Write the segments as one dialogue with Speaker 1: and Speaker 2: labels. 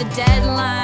Speaker 1: the deadlines.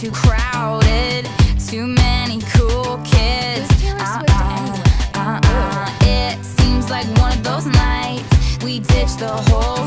Speaker 1: Too crowded. Too many cool kids.
Speaker 2: Who's Taylor Swift
Speaker 1: Uh-uh, uh-uh. It seems like one of those nights. We ditch the whole